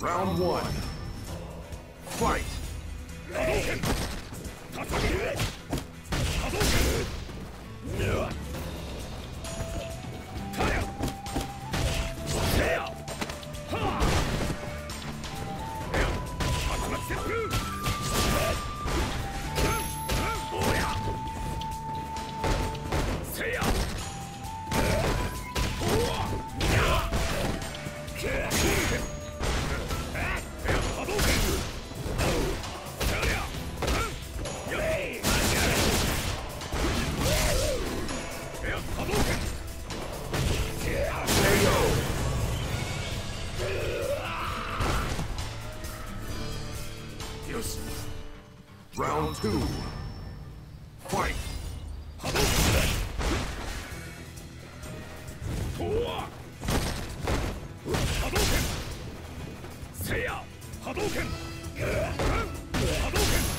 Round one. Fight! Round two. Fight! 波動拳波動拳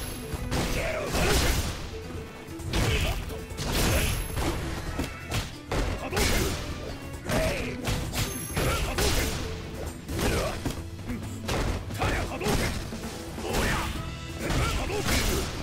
Hadouken!